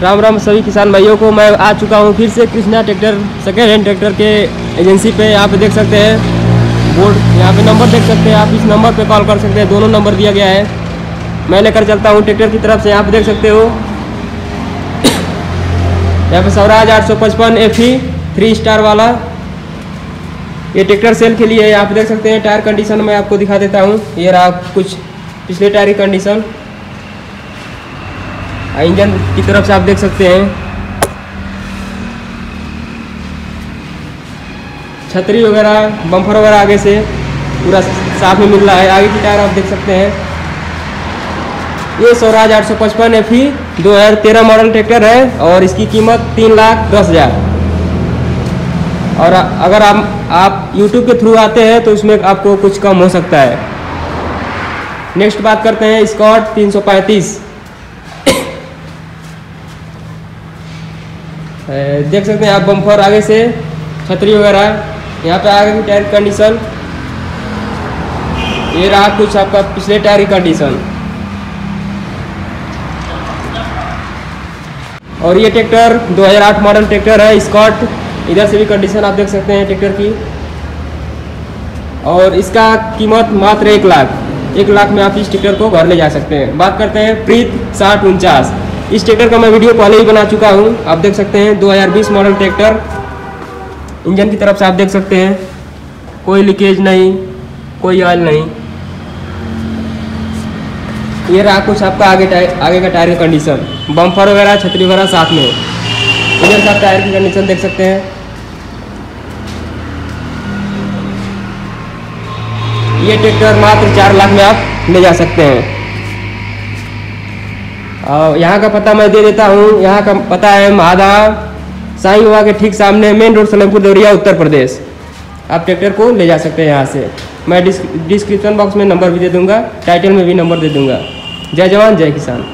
राम राम सभी किसान भाइयों को मैं आ चुका हूँ। फिर से Krishna tractor, second hand tractor के एजेंसी पे यहाँ पे देख सकते हैं। बोर्ड, यहाँ पे नंबर देख सकते हैं। आप इस नंबर पे कॉल कर सकते हैं। दोनों नंबर दिया गया है। मैं लेकर चलता हूँ ट्रैक्टर की तरफ़ से। यहाँ पे देख सकते हो। यहाँ पे स्वराज आठ सौ पचपन एफ़ ई थ्री स्टार वाला। ये ट्रैक्टर सेल के लिए यहाँ पे देख सकते हैं। टायर कंडीशन मैं आपको दिखा देता हूँ। ये रहा कुछ पिछले टायर की कंडीशन। इंजन की तरफ़ से आप देख सकते हैं। छतरी वगैरह, बम्फर वगैरह आगे से पूरा साफ़ में मिल रहा है। आगे की टायर आप देख सकते हैं। ये स्वराज आठ सौ पचपन एफ़ ई दो हज़ार तेरह मॉडल ट्रैक्टर है और इसकी कीमत तीन लाख दस हज़ार। और अगर आप आप YouTube के थ्रू आते हैं तो उसमें आपको कुछ कम हो सकता है। नेक्स्ट बात करते हैं स्कॉट 335 देख सकते हैं आप बम्फर आगे से, छतरी वगैरह। यहाँ पे आगे की टायर कंडीशन ये रहा कुछ आपका पिछले टायर की कंडीशन और ये ट्रैक्टर 2008 मॉडल ट्रैक्टर है स्कॉट इधर से भी कंडीशन आप देख सकते हैं ट्रैक्टर की। और इसका कीमत मात्र एक लाख। एक लाख में आप इस ट्रैक्टर को घर ले जा सकते हैं। बात करते हैं प्रीत साठ उनचास। इस ट्रैक्टर का मैं वीडियो पहले ही बना चुका हूँ। आप देख सकते हैं 2020 मॉडल ट्रैक्टर। इंजन की तरफ़ से आप देख सकते हैं, कोई लीकेज नहीं, कोई ऑयल नहीं। ये रहा कुछ आपका आगे आगे का टायर का कंडीशन बम्फर वगैरह, छतरी वगैरह साथ में। इधर से आप टायर की कंडीशन देख सकते हैं। ये ट्रैक्टर मात्र चार लाख में आप ले जा सकते हैं। और यहाँ का पता मैं दे देता हूँ। यहाँ का पता है महादा साई बाबा के ठीक सामने मेन रोड सलमपुर देवरिया, उत्तर प्रदेश। आप ट्रैक्टर को ले जा सकते हैं यहाँ से। मैं डिस्क्रिप्शन बॉक्स में नंबर भी दे दूँगा टाइटल में भी नंबर दे दूँगा। जय जवान, जय किसान।